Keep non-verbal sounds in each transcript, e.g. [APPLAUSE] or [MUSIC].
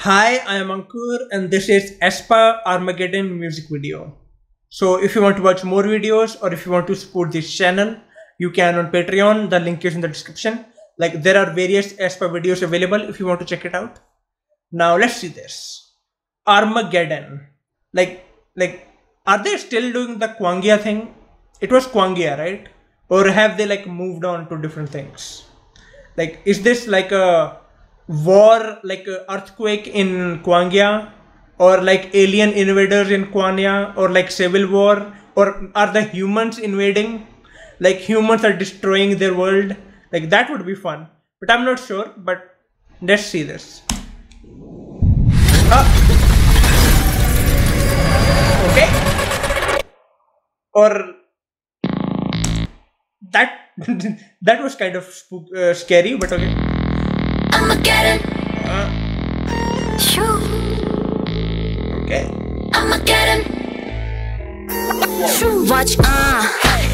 Hi, I am Ankur and this is aespa Armageddon music video. So if you want to watch more videos or if you want to support this channel, you can on Patreon, the link is in the description. Like there are various aespa videos available if you want to check it out. Now let's see this. Armageddon. Like, like, are they still doing the Kwangya thing? It was Kwangya, right? Or have they like moved on to different things? Like, is this like a war, like a earthquake in Kwangya? Or like alien invaders in Kwangya? Or like civil war? Or are the humans invading? Like humans are destroying their world? Like that would be fun. But I'm not sure. But let's see this. Ah. Okay. Or that [LAUGHS] that was kind of spook, uh, scary, but okay. I'ma get it. Uh, Shoo. okay. I'ma get it. Shoo. Watch, uh.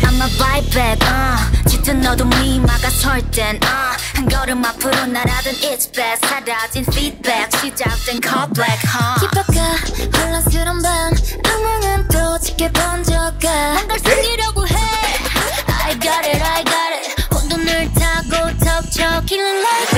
I'ma vibe back, uh. 짙은 너도 미마가 설땐, uh. 한 걸음 앞으로 날아든 it's best. 사라진 feedback. 시작된 call black, huh. 깊어가 혼란스러운 밤. 악몽은 또 짙게 번져가. 뭔가를 숨기려고 해. I got it, I got it. 혼돈을 타고 덮쳐 killing like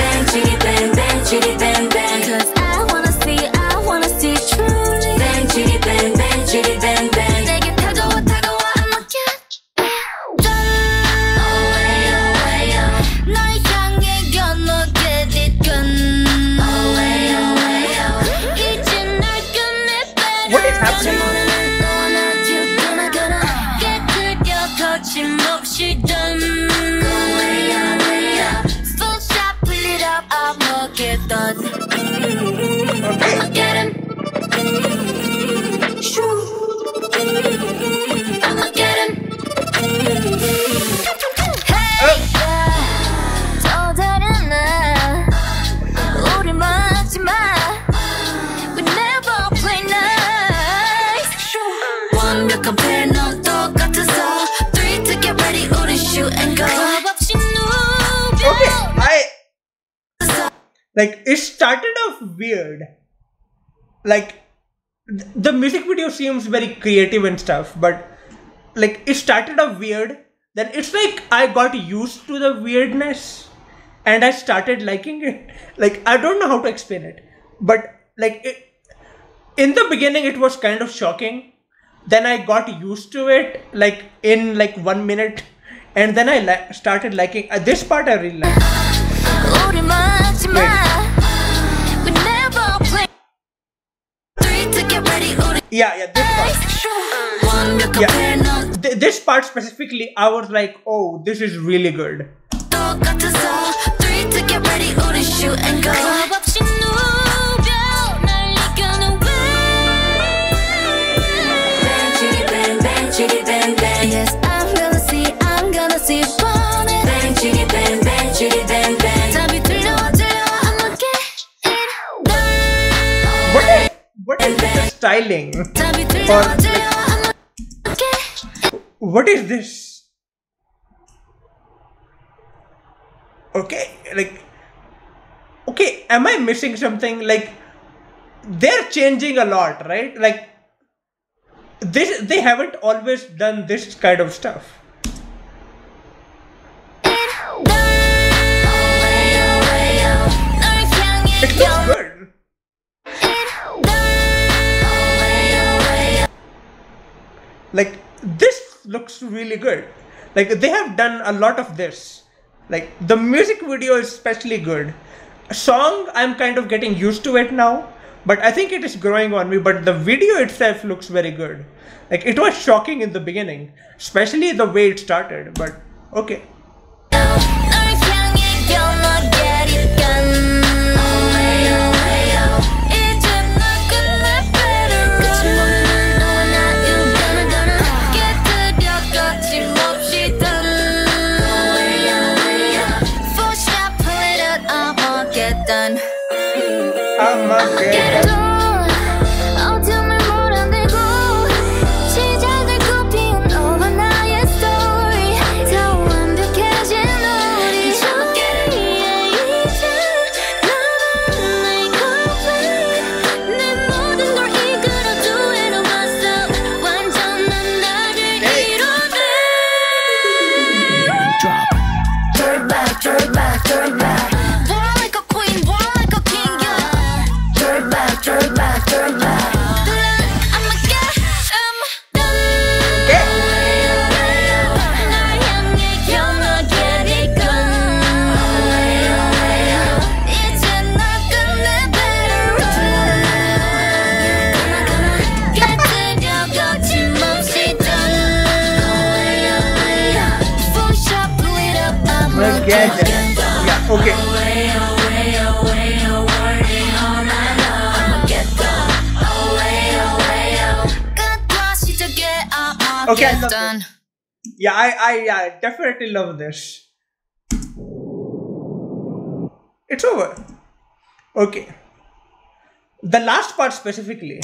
like it started off weird. Like th- the music video seems very creative and stuff, but like it started off weird. Then it's like I got used to the weirdness and I started liking it. [LAUGHS] Like I don't know how to explain it, but like it, in the beginning it was kind of shocking. Then I got used to it like in like one minute, and then I li- started liking uh, this part. I really like. 우 yeah, yeah, this part. Yeah. Th this part specifically, I was like, oh, this is really good. styling. What is this? Okay like okay am i missing something? Like they're changing a lot right? Like this they haven't always done this kind of stuff. Like this looks really good. Like they have done a lot of this. Like the music video is especially good. A song i'm kind of getting used to it now but i think it is growing on me but the video itself looks very good. Like it was shocking in the beginning especially the way it started but okay I'm not Armageddon. Yeah, okay. Okay, I love done. Yeah, I, I, yeah, definitely love this. It's over. Okay. The last part specifically.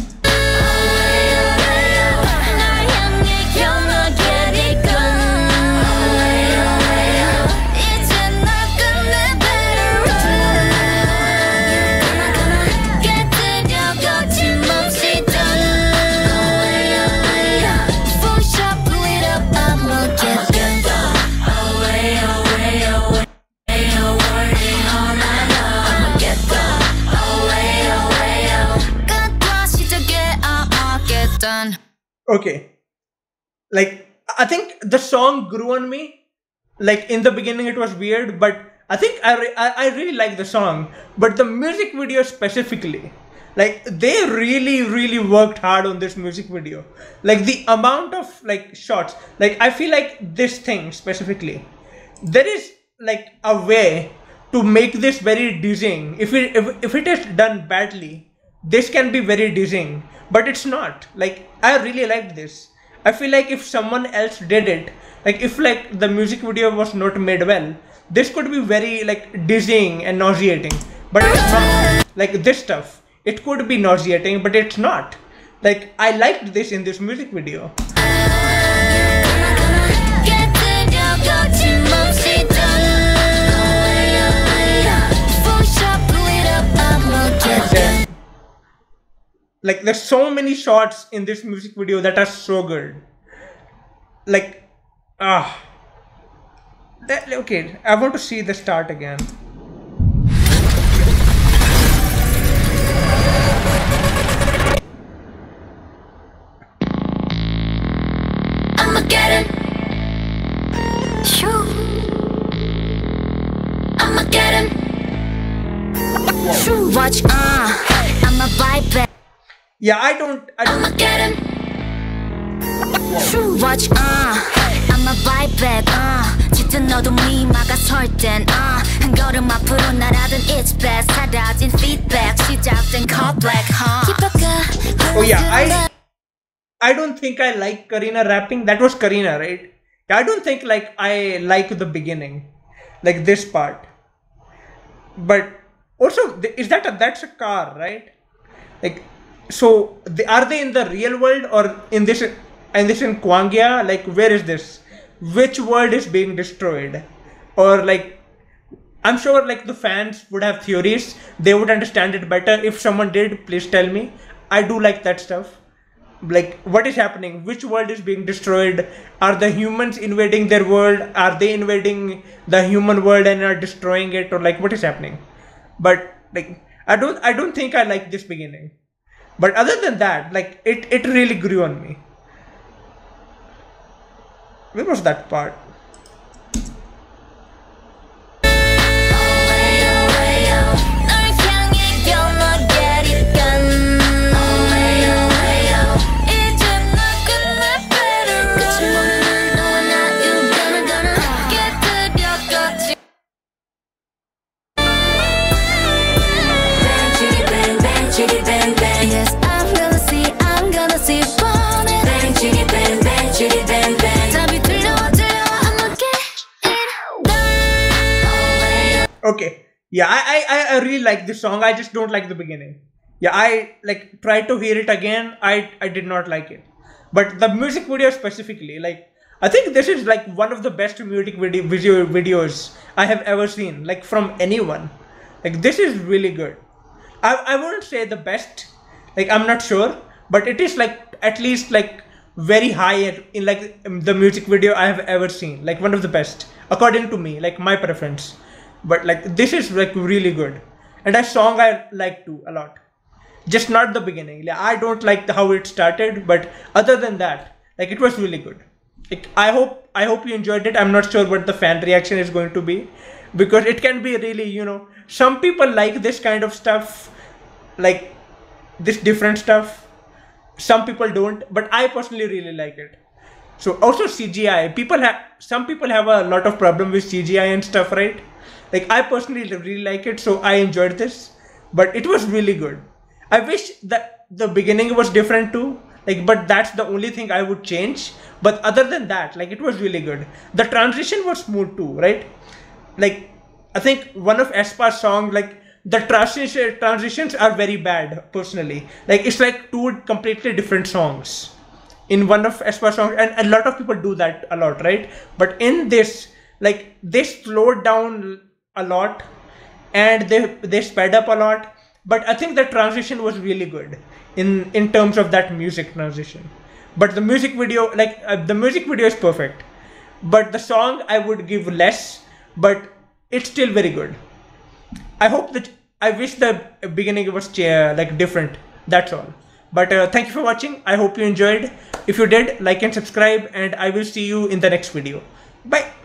Okay. Like, I think the song grew on me. Like, in the beginning, it was weird, but I think I, re- I, really like the song. But the music video specifically, like, they really, really worked hard on this music video. Like, the amount of, like, shots. Like, I feel like this thing specifically, there is, like, a way to make this very dizzying. If it, if, if it is done badly, this can be very dizzying but it's not. Like i really liked this. I feel like if someone else did it like if like the music video was not made well this could be very like dizzying and nauseating. But it's not. Like this stuff it could be nauseating but it's not. Like i liked this in this music video like there's so many shots in this music video that are so good like ah that, okay i want to see the start again Armageddon. Shoo. Armageddon. Shoo. Watch, uh. yeah i don't i don't Armageddon. Shoo. Watch, uh, I'm a vibe back. Uh, 짙은 어둠이 막아설 땐, uh, 한 걸음 앞으로 날아든 it's best. 사라진 feedback. 시작된 callback, huh? oh yeah i i don't think i like karina rapping that was karina right yeah i don't think like i like the beginning like this part but also th- is that a that's a car right like so they, are they in the real world or in this in this in Kwangya like where is this? Which world is being destroyed? Or like I'm sure like the fans would have theories. They would understand it better. If someone did please tell me. I do like that stuff. Like what is happening? Which world is being destroyed? Are the humans invading their world? Are they invading the human world and are destroying it? Or like what is happening? But like i don't i don't think i like this beginning but other than that like it it really grew on me. Where was that part okay. Yeah I, I i really like this song. I just don't like the beginning. Yeah i like tried to hear it again. I i did not like it. But the music video specifically like i think this is like one of the best music video, video videos i have ever seen like from anyone. Like this is really good. I i wouldn't say the best like i'm not sure but it is like at least like very high in like the music video i have ever seen. Like one of the best according to me like my preference but like this is like really good. And a song i like too a lot. Just not the beginning. Like, i don't like the, how it started but other than that like it was really good. Like, i hope i hope you enjoyed it. I'm not sure what the fan reaction is going to be. Because it can be really you know some people like this kind of stuff like this different stuff. Some people don't but i personally really like it So also CGI. People have some people have a lot of problem with CGI and stuff, right? Like I personally really like it, so I enjoyed this. But it was really good. I wish that the beginning was different too. Like, but that's the only thing I would change. But other than that, like it was really good. The transition was smooth too, right? Like I think one of aespa's song, like the transition transitions are very bad personally. Like it's like two completely different songs in one of aespa's songs, and a lot of people do that a lot, right? But in this, like they slowed down a lot and they they sped up a lot. But I think the transition was really good in in terms of that music transition. But the music video, like uh, the music video, is perfect. But the song I would give less, but it's still very good. I hope that I wish the beginning was uh, like different. That's all. But uh, thank you for watching. I hope you enjoyed. If you did, like and subscribe, and I will see you in the next video. Bye.